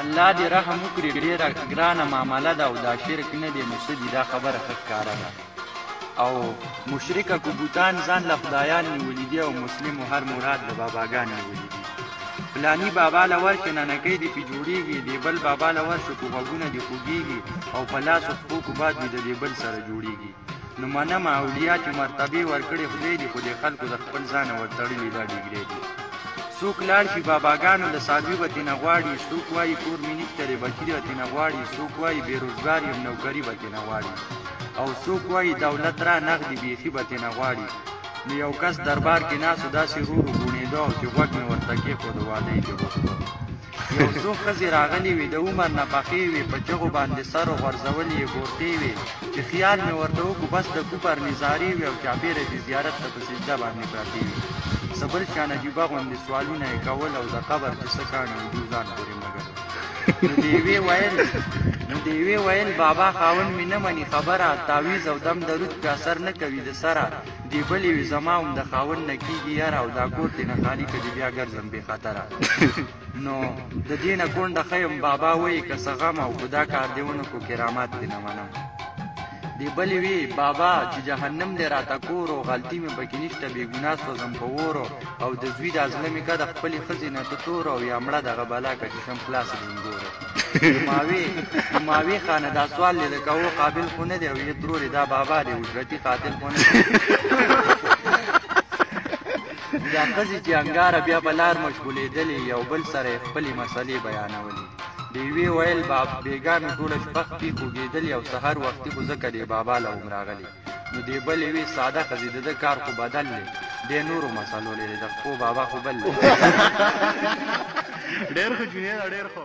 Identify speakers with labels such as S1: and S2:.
S1: الله دې رحم وکړي ډېره ګرانه معامله ده او دا شرک نه دی نو څه دي دا خبره ښه ښکاره ده او مشرکه که بوتان ځان له خدایان نیولي دي او مسلم و هر مراد د باباګان نیولي دي فلانی بابا له ورشې ننکۍ دې پې جوړېږي دې بل بابا له ورشې کو غوږونه دې خوږېږي او په لاسو پښو کو باد دې د دې بل سره جوړېږي نو منم اولیا چې مرتبه ورکړې خدای دې خو دې خلکو د خپل ځانه ورتړلي دا ډیګرې دي څوک لاړ شي باباګانو له سالوي به تېنه غواړي څوک وایي کور مې نشته دی بچي به تېنه غواړي څوک وایي بېروزګار یم نوکري به تېنه غواړي او څوک وایي دولت را نغدي بیخي به تېنه غواړي نو یو کس دربار کې ناست داسې ورو ورو ګوڼېده او چې غوږ مې ورته کېښود واده یې ترې وغوښته یو څو ښځې راغلې وې، د عمر نه پخې وې، په چغو باندې سر و غورځول یې ګورتې وې، چې خیال مې ورته وکړو بس د کفر نظارې وې او چاپېره د زیارت ته په سجده باندې پرتې وې، څه بل شان عجیبه غوندې سوالونه یې کول او د قبر چې څه کاڼي وو دوی ځان پورې مږل. نو د یوې ویل نو د یوې ویل بابا خاوند مې نه مني خبره، تعویذ او دم درود پرې اثر نه کوي د سره، دی بلی وی زما هم د خاون نه کیږي یار او دا کور تی نه خالی کدی بیا ګرځم به خطر نو د دینه کونډه خیم بابا وای که سغم او خدا کار دیونه کو کرامات دی نه منم دی بلی وی بابا چې جهنم دی راته کور او غلطی مې پکې نشته بی ګناه سوزم په ور او د زوی د ازلمې کده خپل خزینه ته تور او یا مړه دغه بلا کدی شم خلاص دی ګوره هماوی هماوی خانه دا سوال لیده که او قابل خو نه دی او یې ترور دا بابا دی اجرتي قاتل خو نه دی دا ښځې چې انګاره بیا په لار مشغولېدلې یو بل سره یې خپلې مسلې بیانولې ډیوې ویل باب بیګا مې ټوله شپه خپې خوږېدلې او سهار وختي خو ځکه دی بابا له هم راغلی نو دی بل وی ساده خزی د کار خو بدل دی د نورو مسلو لري د خو بابا خو بل
S2: ډیر خو جنیر ډیر خو